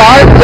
start